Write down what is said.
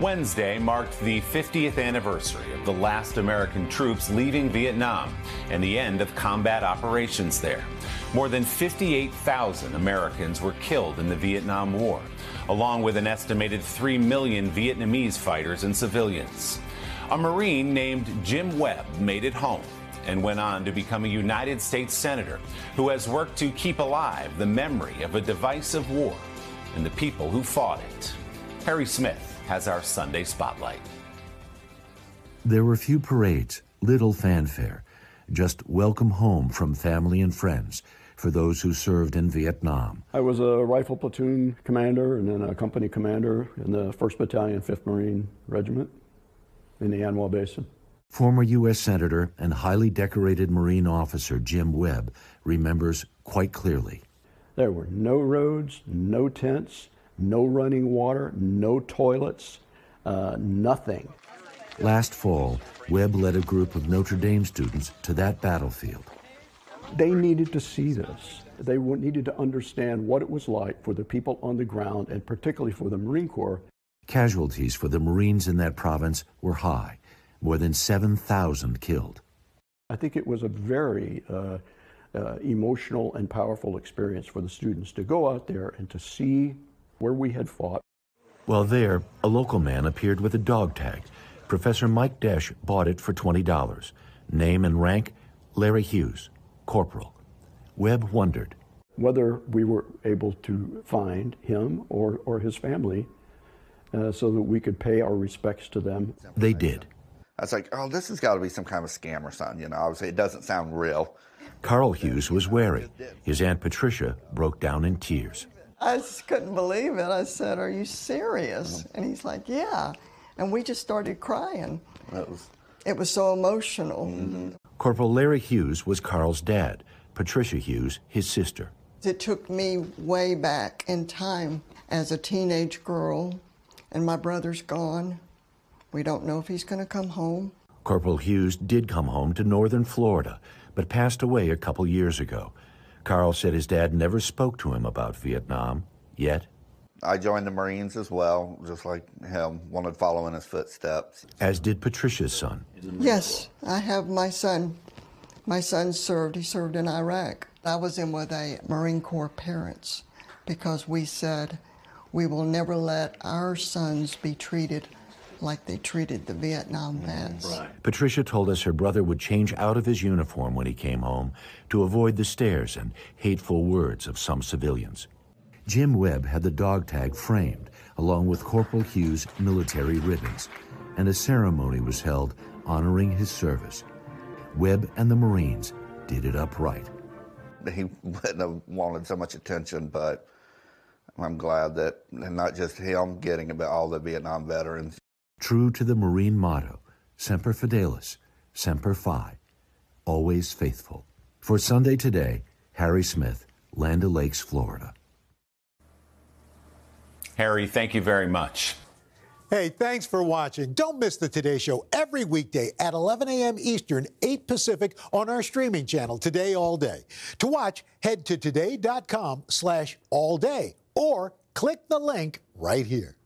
Wednesday marked the 50th anniversary of the last American troops leaving Vietnam and the end of combat operations there. More than 58,000 Americans were killed in the Vietnam War, along with an estimated 3 million Vietnamese fighters and civilians. A Marine named Jim Webb made it home and went on to become a United States Senator who has worked to keep alive the memory of a divisive war and the people who fought it. Harry Smith has our Sunday Spotlight. There were few parades, little fanfare, just welcome home from family and friends for those who served in Vietnam. I was a rifle platoon commander and then a company commander in the 1st Battalion, 5th Marine Regiment in the An Hoa Basin. Former U.S. Senator and highly decorated Marine officer Jim Webb remembers quite clearly. There were no roads, no tents, no running water, no toilets, uh, nothing. Last fall, Webb led a group of Notre Dame students to that battlefield. They needed to see this. They needed to understand what it was like for the people on the ground, and particularly for the Marine Corps. Casualties for the Marines in that province were high, more than 7,000 killed. I think it was a very uh, uh, emotional and powerful experience for the students to go out there and to see where we had fought. While there, a local man appeared with a dog tag. Professor Mike Desch bought it for $20. Name and rank Larry Hughes, Corporal. Webb wondered whether we were able to find him or, or his family uh, so that we could pay our respects to them. They did. I was like, oh, this has got to be some kind of scam or something. You know, obviously it doesn't sound real. Carl Hughes was wary. His Aunt Patricia broke down in tears. I just couldn't believe it. I said, Are you serious? And he's like, Yeah. And we just started crying. Was... It was so emotional. Mm-hmm. Corporal Larry Hughes was Carl's dad, Patricia Hughes, his sister. It took me way back in time as a teenage girl, and my brother's gone. We don't know if he's going to come home. Corporal Hughes did come home to northern Florida, but passed away a couple years ago. Carl said his dad never spoke to him about Vietnam, yet. I joined the Marines as well, just like him, wanted to follow in his footsteps. As did Patricia's son. Yes, I have my son. My son served, he served in Iraq. I was in with a Marine Corps parents because we said we will never let our sons be treated like they treated the Vietnam mm, vets. Right. Patricia told us her brother would change out of his uniform when he came home to avoid the stares and hateful words of some civilians. Jim Webb had the dog tag framed along with Corporal Hughes' military ribbons, and a ceremony was held honoring his service. Webb and the Marines did it upright. He wouldn't have wanted so much attention, but I'm glad that not just him getting it, but all the Vietnam veterans true to the Marine motto, Semper Fidelis, Semper Fi, always faithful. For Sunday Today, Harry Smith, Land Lakes, Florida. Harry, thank you very much. Hey, thanks for watching. Don't miss the Today Show every weekday at 11 a.m. Eastern, 8 Pacific on our streaming channel, Today All Day. To watch, head to today.com slash all day or click the link right here.